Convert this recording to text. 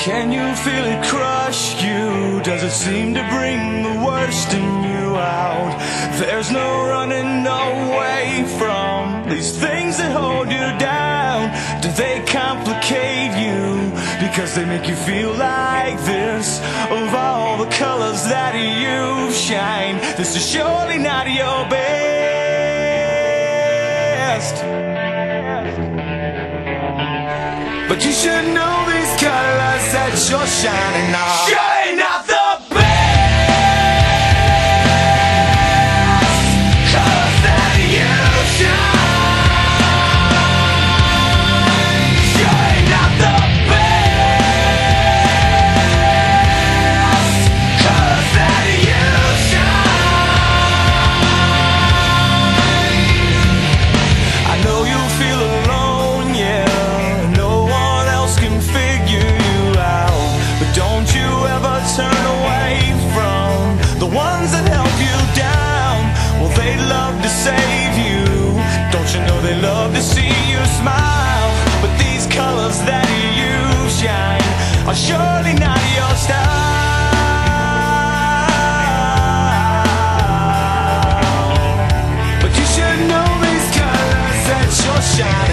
Can you feel it crush you? Does it seem to bring the worst in you out? There's no running away from these things that hold you down. Do they complicate you? Because they make you feel like this. Of all the colors that you shine, this is surely not your best. You're shining on. shine.